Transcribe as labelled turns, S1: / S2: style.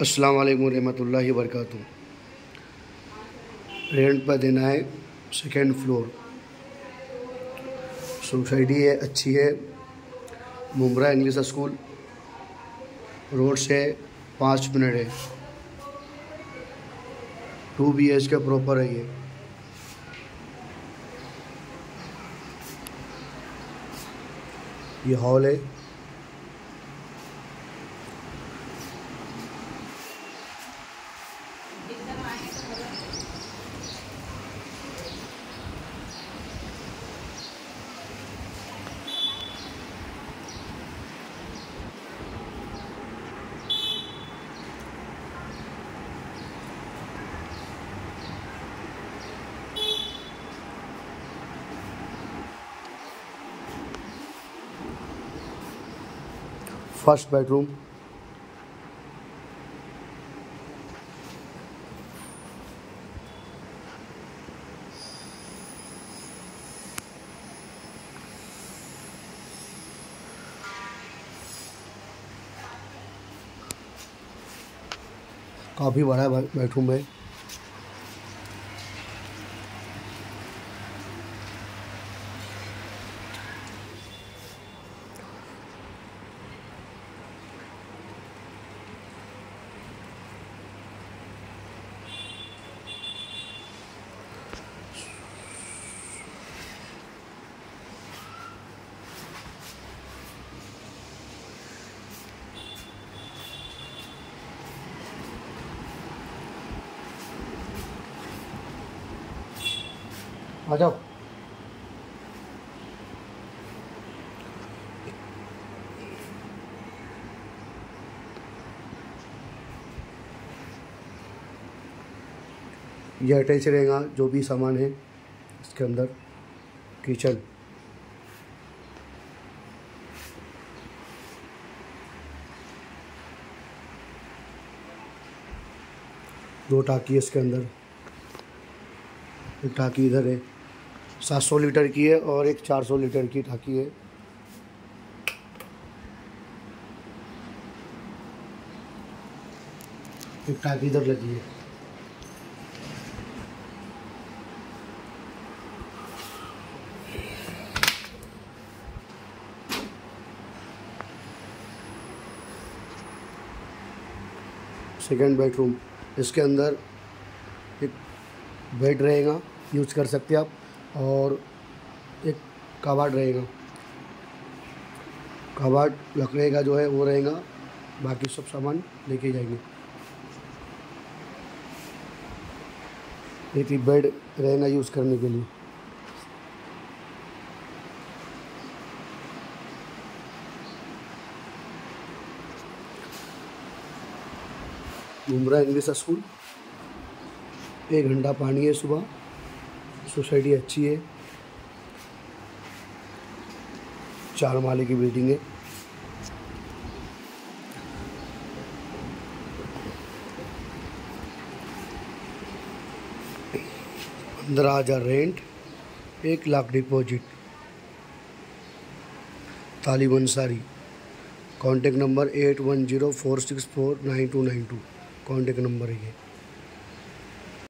S1: अस्सलाम वालेकुम रहमतुल्लाहि वरकatuh रेंट पर देना है सेकेंड फ्लोर सोसाइटी है, अच्छी है। मुमरा इंग्लिश स्कूल रोड से पाँच मिनट है। टू बी एच का प्रॉपर है ये। ये हॉल है। First bedroom. काफ़ी बड़ा बेडरूम है आ जाओ। ये अटैच रहेगा, जो भी सामान है, इसके अंदर। किचन दो टाकी इसके अंदर। एक टाकी इधर है। सात सौ लीटर की है और एक चार सौ लीटर की टाकी है। एक टाकी इधर लगी है। सेकेंड बेडरूम इसके अंदर एक बेड रहेगा। यूज़ कर सकते हैं आप। और एक कबाड़ रहेगा। कबाड़ लकड़े का जो है, वो रहेगा। बाकी सब सामान लेके जाएँगे। एक ही बेड रहेगा यूज़ करने के लिए। Mumbra English school. एक घंटा पानी है सुबह। सोसाइटी अच्छी है। चार माले की बिल्डिंग है। पंद्रह हज़ार रेंट एक lakh deposit Talib Ansari contact number eight one zero four six four nine two nine two contact number है